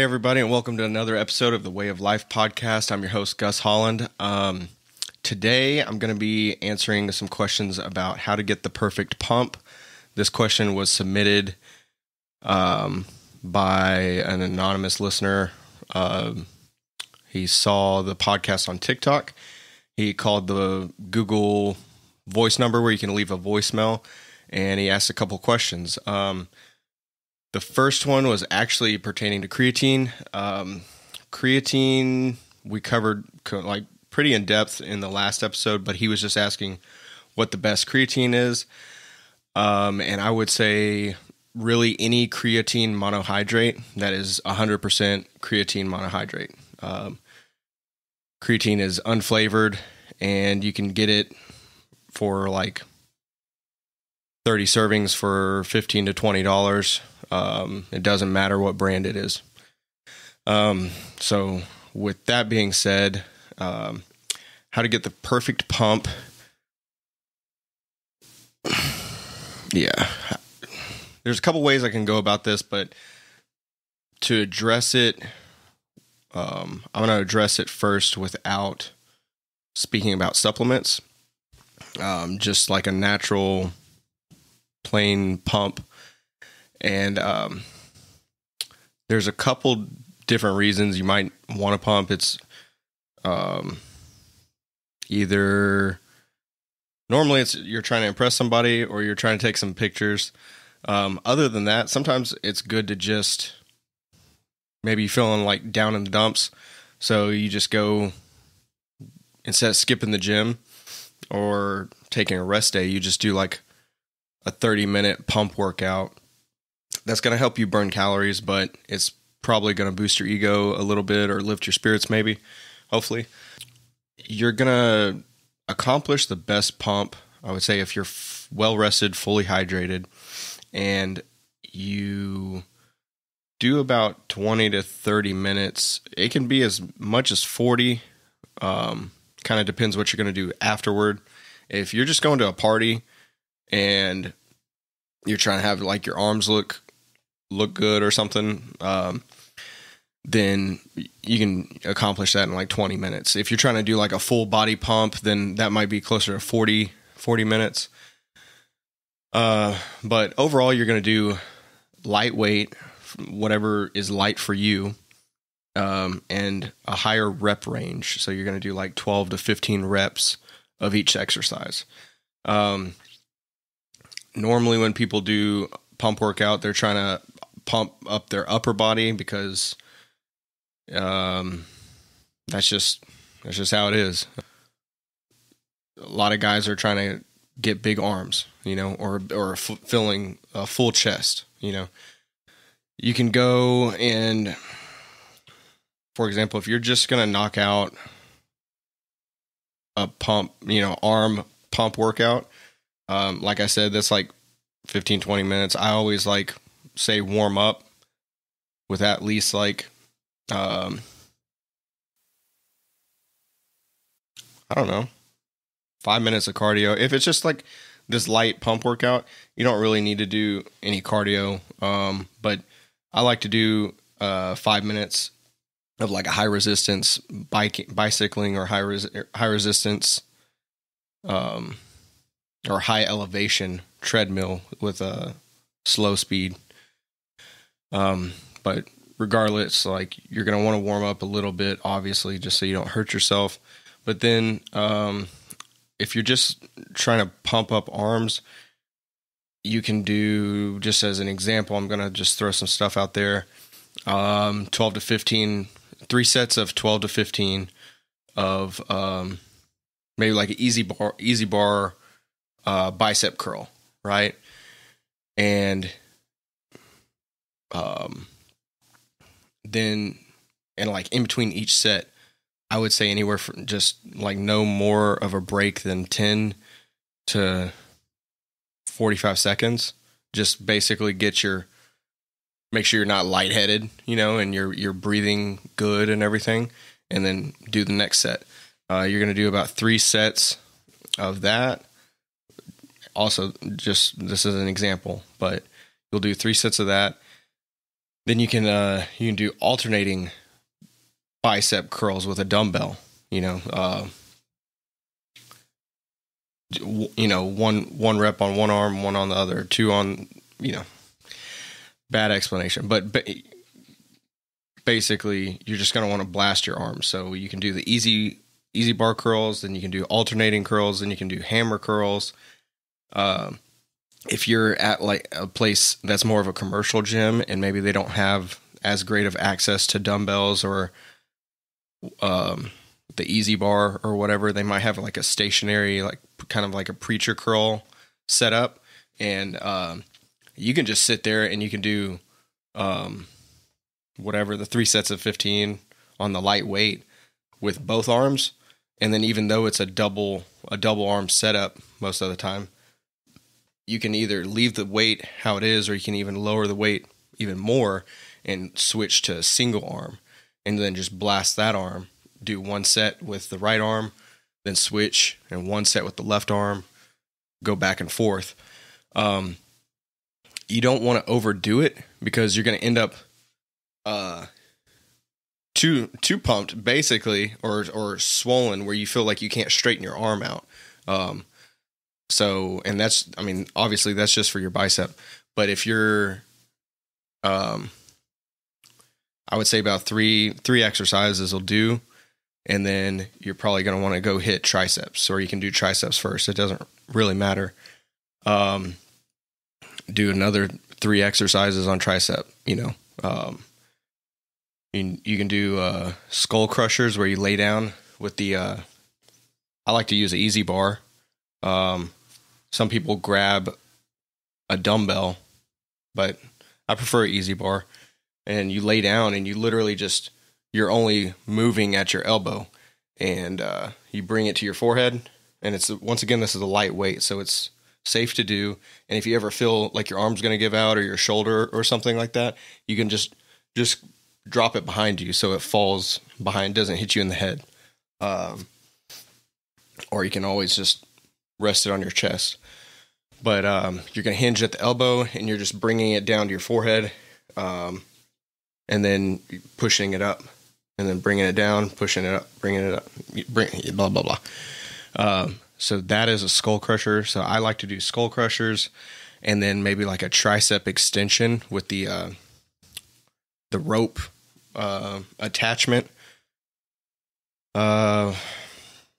Hey, everybody, and welcome to another episode of the Whey of Life podcast. I'm your host, Gus Holland. Um, today, I'm going to be answering some questions about how to get the perfect pump. This question was submitted um, by an anonymous listener. Um, he saw the podcast on TikTok. He called the Google voice number where you can leave a voicemail, and he asked a couple questions. Um, the first one was actually pertaining to creatine. Um, creatine we covered co- like pretty in depth in the last episode, but he was just asking what the best creatine is. Um, and I would say really any creatine monohydrate that is 100% creatine monohydrate. Um, creatine is unflavored and you can get it for like 30 servings for 15 to 20 dollars. Um, it doesn't matter what brand it is. Um, so with that being said um, how to get the perfect pump? Yeah. There's a couple ways i can go about this but to address it um, i'm going to address it first without speaking about supplements. Um, just like a natural plain pump. And um, there's a couple different reasons you might want to pump. It's um, either normally it's you're trying to impress somebody or you're trying to take some pictures. Um, other than that sometimes it's good to just maybe feeling like down in the dumps. So you just go instead of skipping the gym or taking a rest day, you just do like a 30 minute pump workout. That's going to help you burn calories, but it's probably going to boost your ego a little bit or lift your spirits, maybe, hopefully. You're going to accomplish the best pump, I would say, if you're f- well rested, fully hydrated, and you do about 20 to 30 minutes. It can be as much as 40. Um, kind of depends what you're going to do afterward. If you're just going to a party and you're trying to have like your arms look look good or something, um, then you can accomplish that in like 20 minutes. If you're trying to do like a full body pump, then that might be closer to 40 40 minutes. Uh, but overall, you're going to do lightweight, whatever is light for you, um, and a higher rep range. So you're going to do like 12 to 15 reps of each exercise. Um, normally, when people do pump workout, they're trying to pump up their upper body because um, that's just that's just how it is. A lot of guys are trying to get big arms, you know, or or filling a full chest, you know. You can go and for example, if you're just going to knock out a pump, you know, arm pump workout, um, like I said, that's like 15, 20 minutes. I always like say warm up with at least like, um, I don't know, five minutes of cardio. If it's just like this light pump workout, you don't really need to do any cardio. Um, but I like to do uh, five minutes of like a high resistance bike bicycling or high res, high resistance um or high elevation treadmill with a slow speed. Um but regardless like you're to want to warm up a little bit obviously just so you don't hurt yourself. But then um if you're just trying to pump up arms you can do just as an example i'm to just throw some stuff out there. Um 12 to 15 three sets of 12 to 15 of um, maybe like an EZ bar, EZ bar uh, bicep curl, right? And um, then, and like in between each set, I would say anywhere from just like no more of a break than 10 to 45 seconds. Just basically get your make sure you're not lightheaded, you know, and you're you're breathing good and everything, and then do the next set. Uh, you're going to do about three sets of that. Also, just this is an example, but you'll do three sets of that. then you can uh, you can do alternating bicep curls with a dumbbell. You know, uh, you know one one rep on one arm, one on the other, two on you know. Bad explanation, but, but basically you're just going to want to blast your arms. So you can do the easy EZ bar curls, then you can do alternating curls, then you can do hammer curls. Uh, if you're at like a place that's more of a commercial gym and maybe they don't have as great of access to dumbbells or um, the EZ bar or whatever, they might have like a stationary, like kind of like a preacher curl setup, and um, you can just sit there and you can do um, whatever the three sets of 15 on the lightweight with both arms. And then even though it's a double a double arm setup most of the time you can either leave the weight how it is or you can even lower the weight even more and switch to a single arm and then just blast that arm. Do one set with the right arm then switch and one set with the left arm. Go back and forth. Um, you don't want to overdo it because you're going to end up uh too too pumped basically or or swollen where you feel like you can't straighten your arm out. Um so and that's i mean obviously that's just for your bicep but if you're um i would say about three three exercises will do and then you're probably going to want to go hit triceps or you can do triceps first it doesn't really matter um do another three exercises on tricep you know um you, you can do uh, skull crushers where you lay down with the. Uh, I like to use an EZ bar. Um, some people grab a dumbbell, but I prefer EZ bar. And you lay down and you literally just you're only moving at your elbow, and uh, you bring it to your forehead. And it's once again this is a lightweight, so it's safe to do. And if you ever feel like your arm's going to give out or your shoulder or something like that, you can just just drop it behind you so it falls behind, doesn't hit you in the head. Um, or you can always just rest it on your chest. But um, you're going to hinge at the elbow and you're just bringing it down to your forehead um, and then pushing it up and then bringing it down, pushing it up, bringing it up, bring, blah, blah, blah. Um, so that is a skull crusher. So I like to do skull crushers and then maybe like a tricep extension with the uh, the rope uh, attachment. Uh,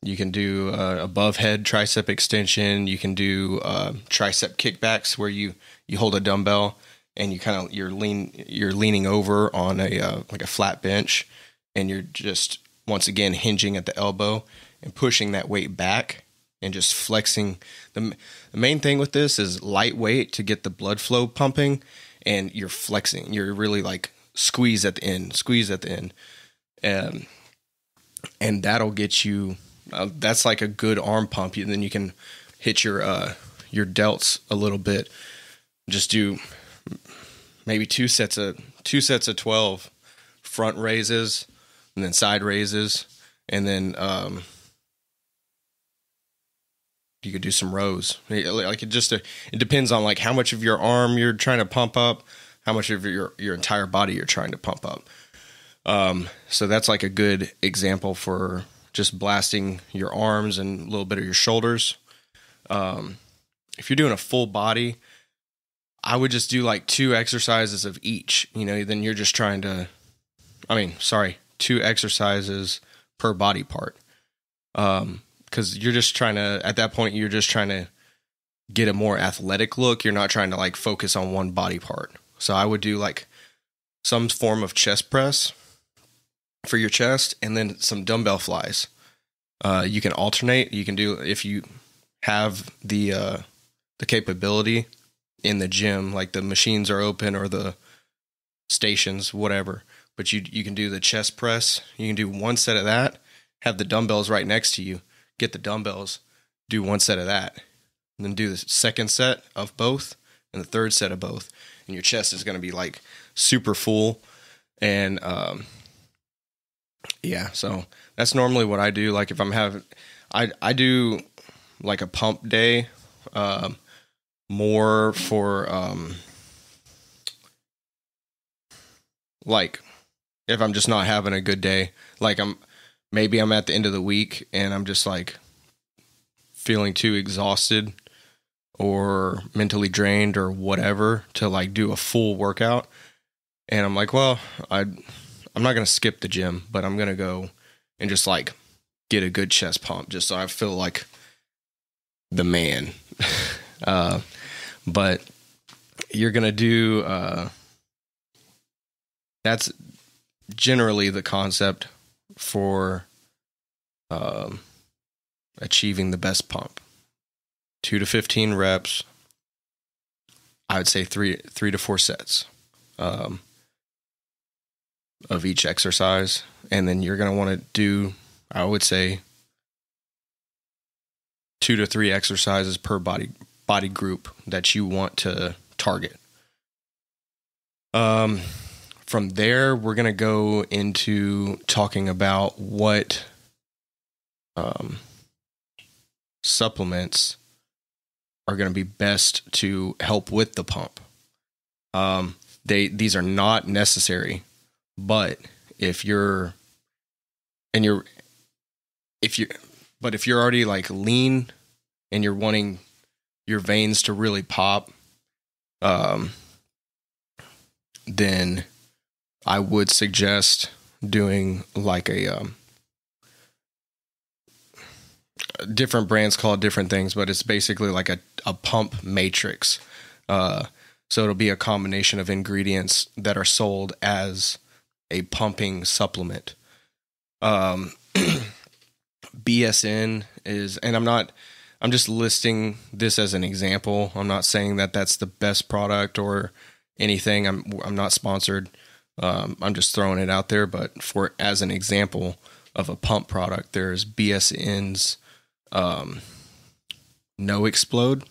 you can do uh, above head tricep extension. You can do uh, tricep kickbacks where you you hold a dumbbell and you kind of you're lean you're leaning over on a uh, like a flat bench and you're just once again hinging at the elbow and pushing that weight back and just flexing the, the main thing with this is lightweight to get the blood flow pumping and you're flexing you're really like squeeze at the end, squeeze at the end, and and that'll get you. Uh, that's like a good arm pump, and then you can hit your uh, your delts a little bit. Just do maybe two sets of two sets of twelve front raises, and then side raises, and then um, you could do some rows. Like it just it depends on like how much of your arm you're trying to pump up how much of your your entire body you're trying to pump up. Um, so that's like a good example for just blasting your arms and a little bit of your shoulders. Um, if you're doing a full body, I would just do like two exercises of each. You know, then you're just trying to, I mean, sorry, two exercises per body part. Um, because you're just trying to, at that point, you're just trying to get a more athletic look. You're not trying to like focus on one body part. So I would do like some form of chest press for your chest and then some dumbbell flies. Uh, you can alternate. You can do if you have the uh, the capability in the gym, like the machines are open or the stations, whatever. But you you can do the chest press. You can do one set of that. Have the dumbbells right next to you. Get the dumbbells. Do one set of that. And then do the second set of both and the third set of both and your chest is going to be like super full and um yeah so that's normally what i do like if i'm having i i do like a pump day um more for um like if I'm just not having a good day, like I'm maybe I'm at the end of the week and I'm just like feeling too exhausted or mentally drained or whatever to like do a full workout. And I'm like, well, I I'm not going to skip the gym, but I'm going to go and just like get a good chest pump just so I feel like the man. uh, but you're going to do uh, that's generally the concept for um, achieving the best pump. Two to fifteen reps. I would say three three to four sets um, of each exercise, and then you're going to want to do. I would say two to three exercises per body body group that you want to target. Um, from there, we're going to go into talking about what um, supplements are going to be best to help with the pump. Um, they these are not necessary, but if you're and you're if you but if you're already like lean and you're wanting your veins to really pop, um, then I would suggest doing like a um, different brands call it different things, but it's basically like a, a pump matrix. Uh, so it'll be a combination of ingredients that are sold as a pumping supplement. Um, BSN is, and I'm not, I'm just listing this as an example. I'm not saying that that's the best product or anything. I'm, I'm not sponsored. Um, I'm just throwing it out there, but for as an example of a pump product, there's BSN's um, No Explode,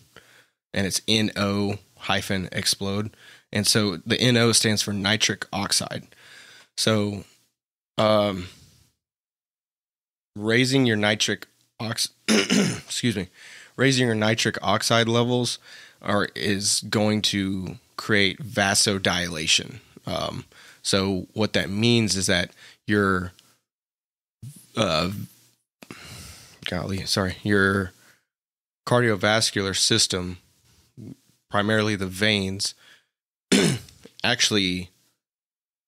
and it's NO hyphen explode, and so the NO stands for nitric oxide. So, um, raising your nitric ox, excuse me, raising your nitric oxide levels are is going to create vasodilation. Um, so what that means is that your uh, golly, sorry, your cardiovascular system, primarily the veins, actually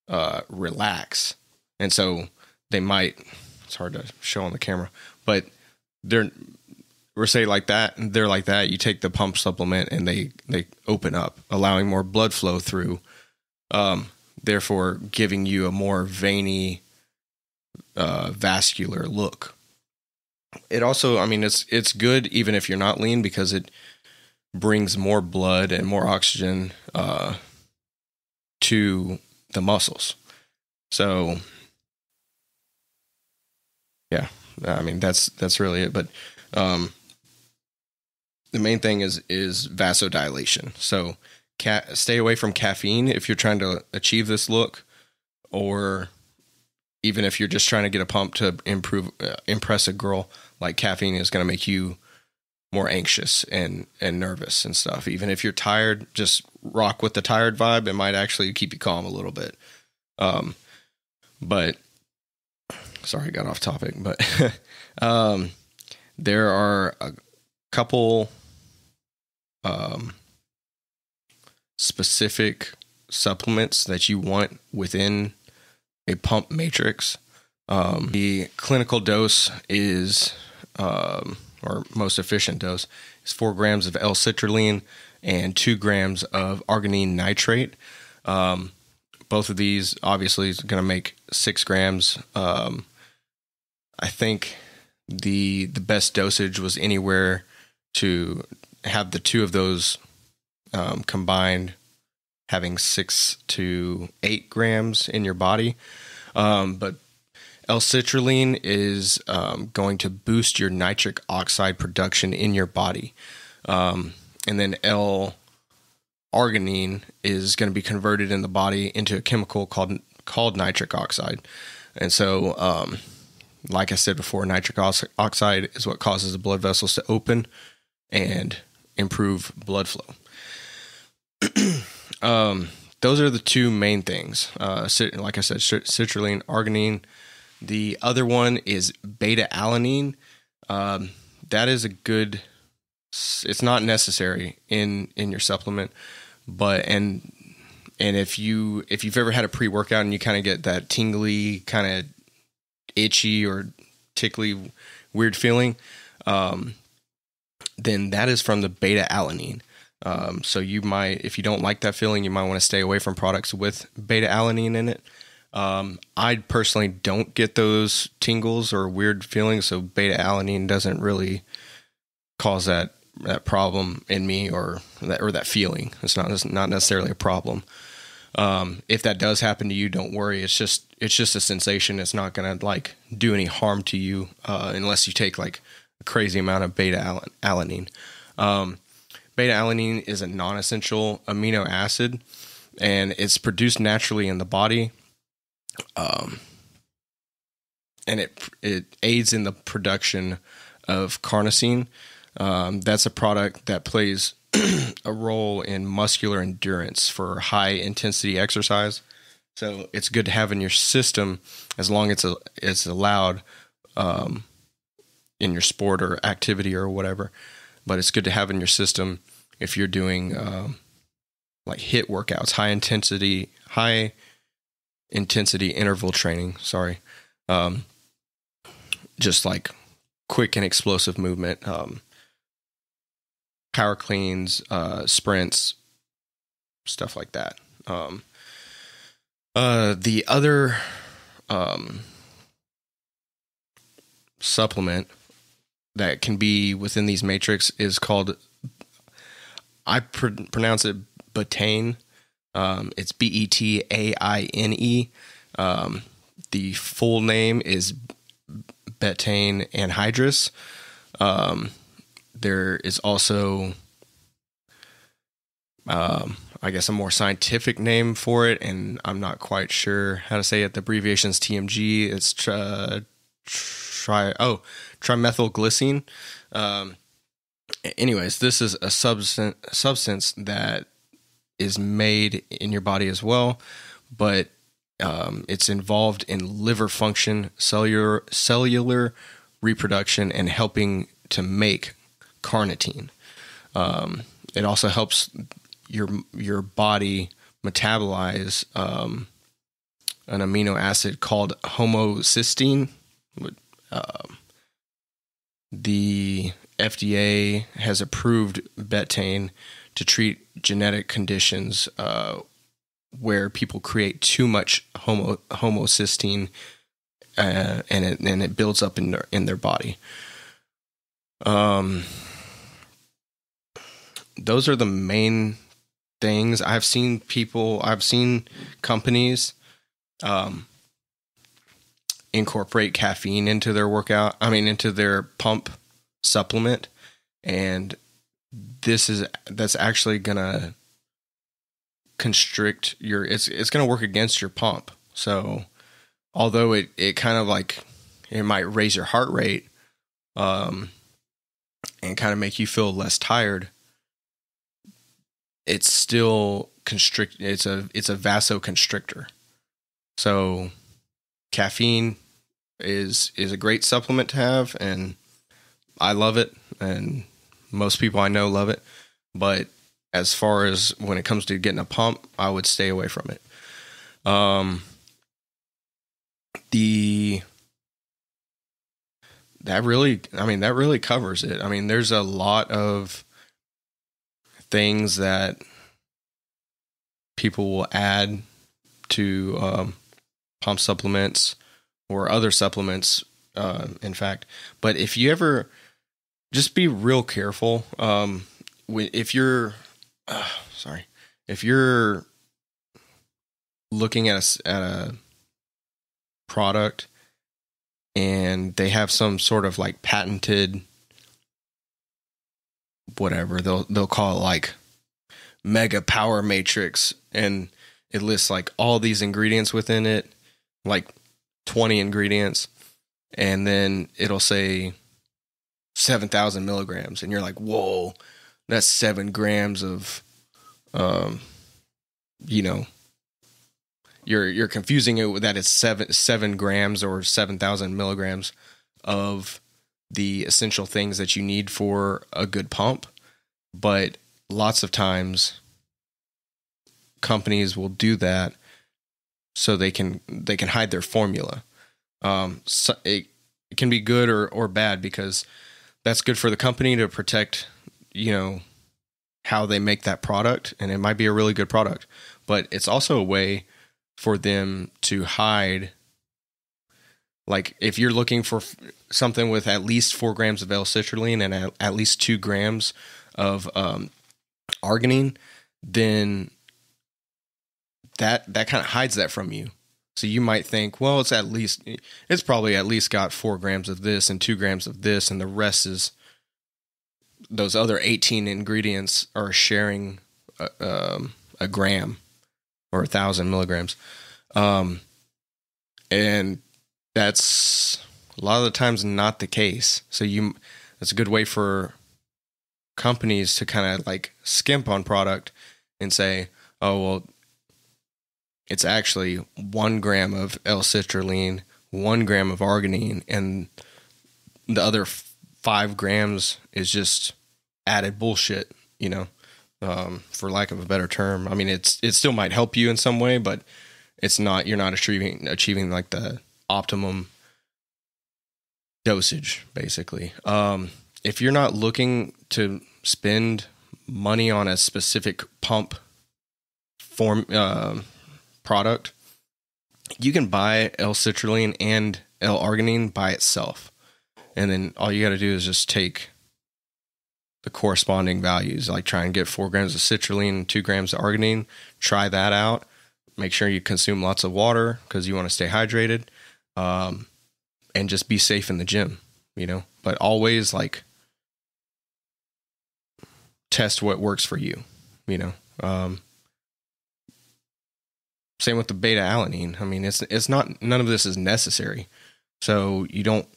uh, relax, and so they might. It's hard to show on the camera, but they're we're say like that they're like that you take the pump supplement and they they open up allowing more blood flow through um therefore giving you a more veiny, uh, vascular look. It also, I mean, it's it's good even if you're not lean because it brings more blood and more oxygen uh, to the muscles. So, yeah, I mean that's that's really it. But um, the main thing is is vasodilation. So ca- stay away from caffeine if you're trying to achieve this look, or even if you're just trying to get a pump to improve uh, impress a girl. Like caffeine is going to make you more anxious and and nervous and stuff. Even if you're tired, just rock with the tired vibe. It might actually keep you calm a little bit. Um, but sorry, got off topic. But um, there are a couple um specific supplements that you want within a pump matrix. Um, the clinical dose is, um, or most efficient dose, is four grams of L-citrulline and two grams of arginine nitrate. Um, both of these obviously is going to make six grams. Um, I think the the best dosage was anywhere to have the two of those um, combined having six to eight grams in your body. Um, but L-citrulline is um, going to boost your nitric oxide production in your body. Um, and then L-arginine is going to be converted in the body into a chemical called called nitric oxide. And so, um, like I said before, nitric oxide is what causes the blood vessels to open and improve blood flow. um, those are the two main things. Uh, like I said, citrulline, arginine. The other one is beta alanine. Um, that is a good. It's not necessary in in your supplement, but and and if you if you've ever had a pre workout and you kind of get that tingly kind of itchy or tickly weird feeling, um, then that is from the beta alanine. Um, so you might, if you don't like that feeling, you might want to stay away from products with beta alanine in it. Um, I personally don't get those tingles or weird feelings, so beta alanine doesn't really cause that that problem in me or that or that feeling. It's not it's not necessarily a problem. Um, if that does happen to you, don't worry. It's just it's just a sensation. It's not gonna like do any harm to you uh, unless you take like a crazy amount of beta alanine. Um, beta alanine is a non-essential amino acid, and it's produced naturally in the body. Um, and it it aids in the production of carnosine. Um, that's a product that plays a role in muscular endurance for high intensity exercise. So it's good to have in your system as long as it's, it's allowed um, in your sport or activity or whatever. But it's good to have in your system if you're doing um, like HIIT workouts, high intensity, high intensity interval training. Sorry, um, just like quick and explosive movement. Um, power cleans, uh, sprints, stuff like that. Um, uh, the other um, supplement that can be within these matrix is called I pr- pronounce it betaine. Um, it's B E T A I N E. Um, the full name is betaine anhydrous. Um, there is also, um, I guess, a more scientific name for it, and I'm not quite sure how to say it. The abbreviation is TMG. It's tri, tri oh trimethylglycine. Um, anyways, this is a substance substance that is made in your body as well, but um, it's involved in liver function, cellular cellular reproduction, and helping to make carnitine. Um, it also helps your your body metabolize um, an amino acid called homocysteine. Uh, the FDA has approved betaine to treat genetic conditions uh, where people create too much homo, homocysteine uh, and it and it builds up in their in their body. Um, those are the main things I've seen people. I've seen companies um, incorporate caffeine into their workout. I mean, into their pump supplement, and this is that's actually gonna constrict your. It's it's gonna work against your pump. So, although it it kind of like it might raise your heart rate, um, and kind of make you feel less tired it's still constrict it's a it's a vasoconstrictor so caffeine is is a great supplement to have and i love it and most people i know love it but as far as when it comes to getting a pump i would stay away from it. Um the that really i mean that really covers it. I mean there's a lot of things that people will add to um, pump supplements or other supplements uh, in fact. But if you ever just be real careful um, if you're uh, sorry if you're looking at a, at a product and they have some sort of like patented whatever they'll they'll call it like mega power matrix and it lists like all these ingredients within it like 20 ingredients and then it'll say 7000 milligrams and you're like whoa that's seven grams of um you know you're you're confusing it with that it's seven seven grams or seven thousand milligrams of the essential things that you need for a good pump. But lots of times companies will do that so they can they can hide their formula. Um, so it, it can be good or or bad because that's good for the company to protect, you know, how they make that product, and it might be a really good product, but it's also a way for them to hide. Like if you're looking for something with at least four grams of L-citrulline and at, at least two grams of um, arginine, then that that kind of hides that from you. So you might think, well, it's at least it's probably at least got four grams of this and two grams of this, and the rest is those other 18 ingredients are sharing a, um, a gram or a thousand milligrams. Um, and that's a lot of the times not the case. So you, that's a good way for companies to kind of like skimp on product and say, oh, well, it's actually one gram of L-citrulline, one gram of arginine, and the other five grams is just added bullshit, you know, um, for lack of a better term. I mean, it's it still might help you in some way, but it's not. You're not achieving achieving like the optimum dosage, basically. Um, if you're not looking to spend money on a specific pump form uh, product, you can buy L-citrulline and L-arginine by itself, and then all you got to do is just take the corresponding values. Like try and get four grams of citrulline, two grams of arginine. Try that out. Make sure you consume lots of water because you want to stay hydrated, um, and just be safe in the gym. You know, but always like test what works for you. You know, um, same with the beta alanine. I mean, it's it's not none of this is necessary, so you don't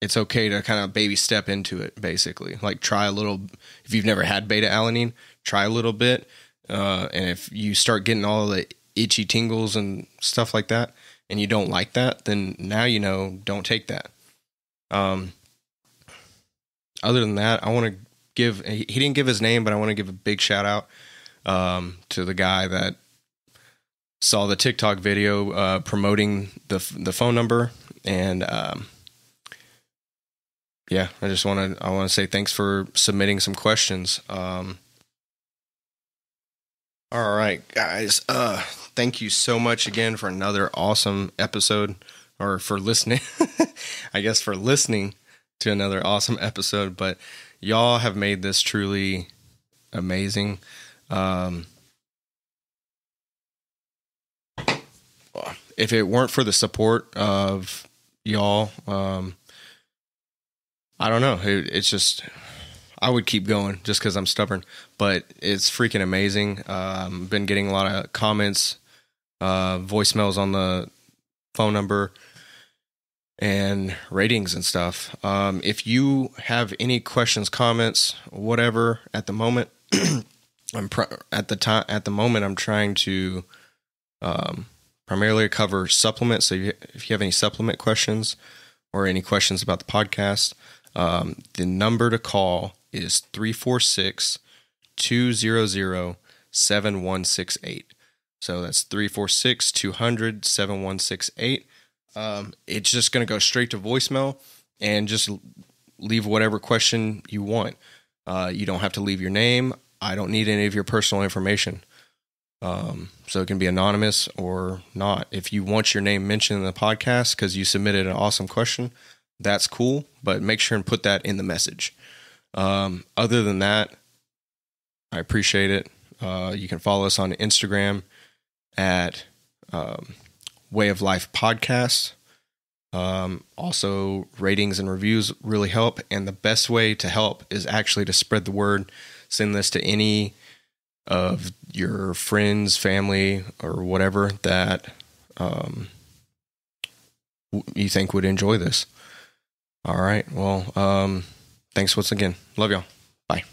it's okay to kind of baby step into it basically. Like try a little if you've never had beta alanine try a little bit uh, and if you start getting all the itchy tingles and stuff like that and you don't like that then now you know don't take that. Um, other than that i want to give he didn't give his name but i want to give a big shout out um, to the guy that saw the tiktok video uh, promoting the the phone number and um, yeah, I just want to I want to say thanks for submitting some questions. Um, all right, guys. Uh, thank you so much again for another awesome episode, or for listening. I guess for listening to another awesome episode. But y'all have made this truly amazing. Um, if it weren't for the support of y'all, um, I don't know. It, it's just I would keep going just because I'm stubborn, but it's freaking amazing. Um, been getting a lot of comments, uh, voicemails on the phone number, and ratings and stuff. Um, if you have any questions, comments, whatever, at the moment, I'm pr- at the time at the moment I'm trying to um, primarily cover supplements. So if you have any supplement questions or any questions about the podcast, um, the number to call is 346 200 7168. So that's 346 200 7168. Um, it's just going to go straight to voicemail and just leave whatever question you want. Uh, you don't have to leave your name. I don't need any of your personal information. Um, so it can be anonymous or not. If you want your name mentioned in the podcast because you submitted an awesome question, that's cool, but make sure and put that in the message. Um, other than that, I appreciate it. Uh, you can follow us on Instagram at um, Whey of Life Podcast. Um, also, ratings and reviews really help. And the best way to help is actually to spread the word. Send this to any of your friends, family, or whatever that um, you think would enjoy this. All right. Well, um, thanks once again. Love y'all. Bye.